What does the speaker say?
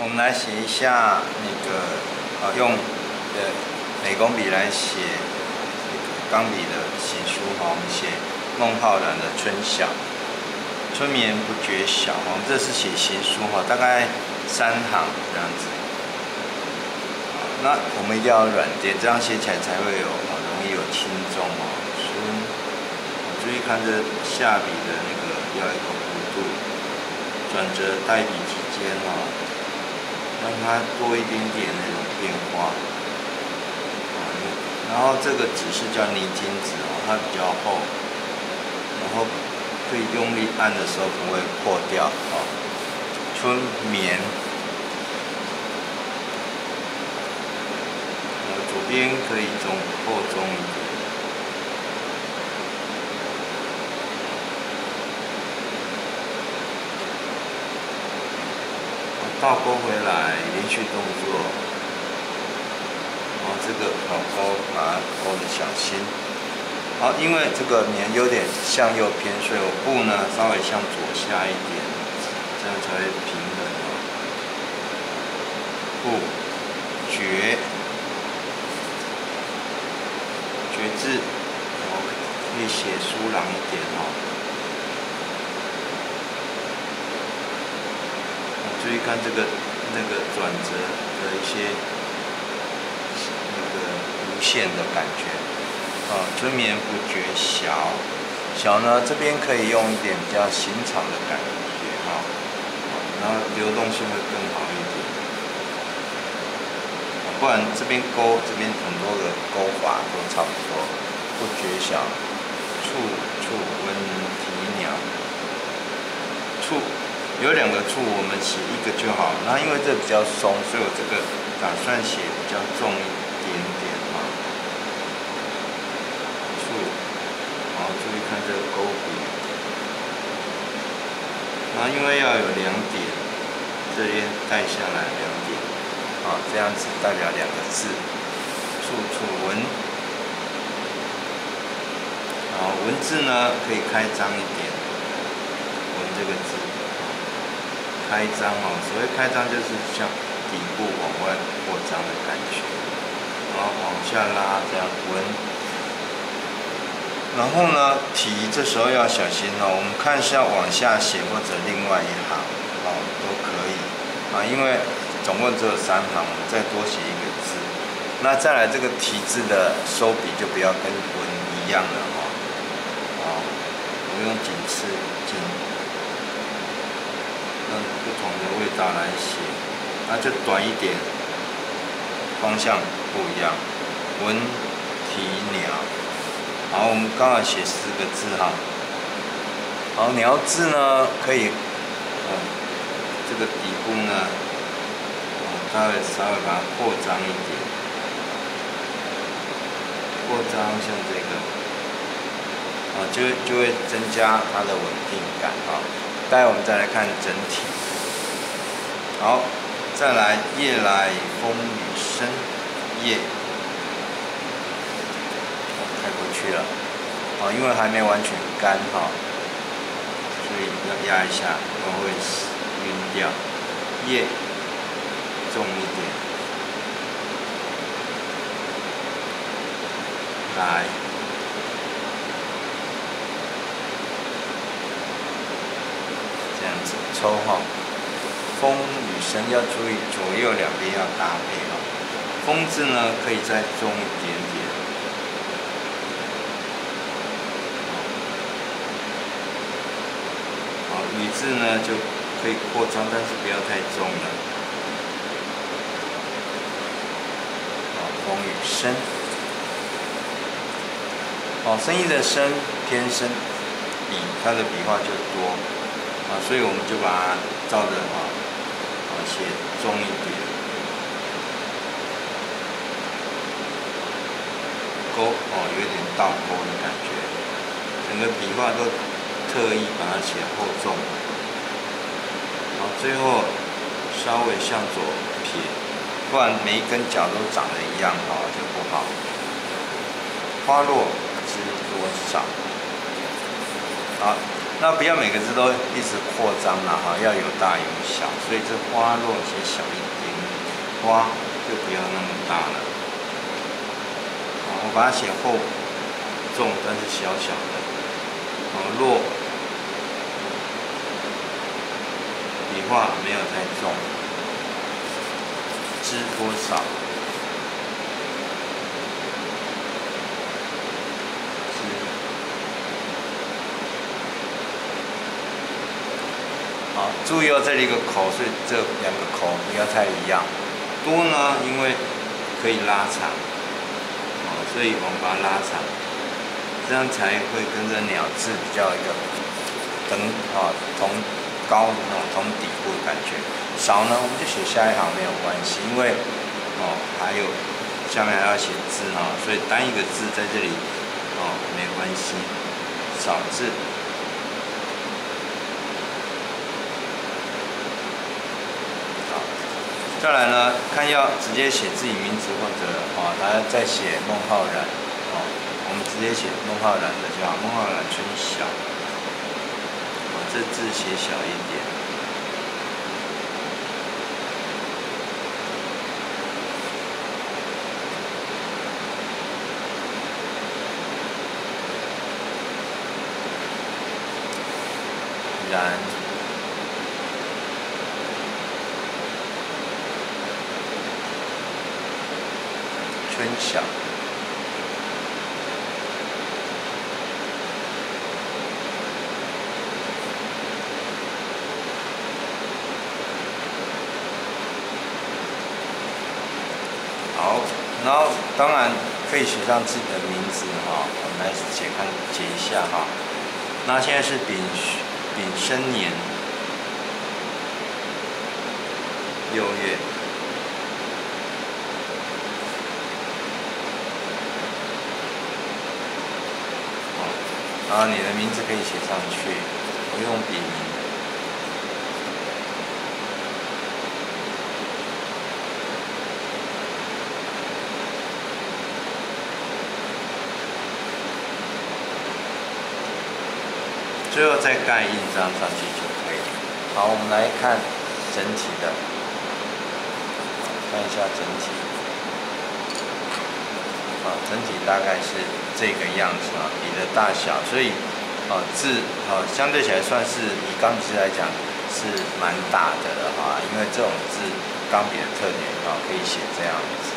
我们来写一下那个，啊，用的美工笔来写钢笔的行书哈。我们写孟浩然的《春晓》，春眠不觉晓。我们这是写行书哈，大概三行这样子。那我们一定要软垫，这样写起来才会有容易有轻重哦。春，注意看这下笔的那个要一个弧度，转折带笔之间哈。让它多一点点那种变化，然后这个纸是叫泥金纸哦，它比较厚，然后可以用力按的时候不会破掉哦。春眠，左边可以中厚中。倒钩回来，连续动作，然后这个好勾，把它勾的小心。好，因为这个棉有点向右偏，所以我布呢稍微向左下一点，这样才会平衡。布绝绝字，我可以写疏朗一点哦。注意看这个那个转折的一些那个弧线的感觉。啊，春眠不觉晓，晓呢这边可以用一点比较寻常的感觉哈，然后流动性会更好一点，不然这边勾这边很多的勾法都差不多，不觉晓，处处闻啼鸟，处。有两个处，我们写一个就好。然后因为这比较松，所以我这个打算写比较重一点点啊。处，好，注意看这个钩笔。然后因为要有两点，这边带下来两点，啊，这样子代表两个字。处处文，好，文字呢可以开张一点，文这个字。开张哦，所谓开张就是像底部往外扩张的感觉，然后往下拉这样纹，然后呢提这时候要小心哦，我们看一下往下写或者另外一行哦都可以啊，因为总共只有三行，我们再多写一个字，那再来这个提字的收笔就不要跟纹一样了哦，哦，我用紧刺紧。不同的味道来写，那就短一点，方向不一样。文体鸟，好，我们刚好写四个字哈。好，鸟字呢可以，嗯，这个底部呢，稍微稍微把它扩张一点，扩张像这个，啊，就就会增加它的稳定感啊。待会我们再来看整体。好，再来夜来风雨声，夜，太过去了。啊，因为还没完全干哈，所以要压一下，不然会晕掉。夜，重一点。来。这样子抽哈，风雨声要注意左右两边要搭配哈。风字呢可以再重一点点，好，雨字呢就可以扩张，但是不要太重了。好，风雨声，好，声音的声偏声，笔它的笔画就多。啊，所以我们就把它照着啊，写重一点，勾哦，有点倒勾的感觉，整个笔画都特意把它写厚重，好，最后稍微向左撇，不然每一根角都长得一样哈，就不好。花落知多少，好。那不要每个字都一直扩张了哈，要有大有小，所以这花落写小一点，花就不要那么大了。我把它写厚重，但是小小的。落笔画没有太重，知多少？注意哦，这里一个口，所以这两个口不要太一样。多呢，因为可以拉长，哦，所以我们把它拉长，这样才会跟着鸟字比较一个等啊同高那种同底部的感觉。少呢，我们就写下一行没有关系，因为哦还有下面还要写字哈，所以单一个字在这里哦没关系，少字。再来呢，看要直接写自己名字或者哦，来再写孟浩然哦，我们直接写孟浩然的就好，孟浩然春晓，哦，这字写小一点，然。分享。好，然后当然可以写上自己的名字哈，我们来写看写一下哈。那现在是丙丙申年六月。然后你的名字可以写上去，不用笔名。最后再盖印章上去就可以。好，我们来看整体的，看一下整体。整体大概是这个样子啊，笔的大小，所以啊字啊相对起来算是以钢笔来讲是蛮大的了哈，因为这种字钢笔的特点啊可以写这样子。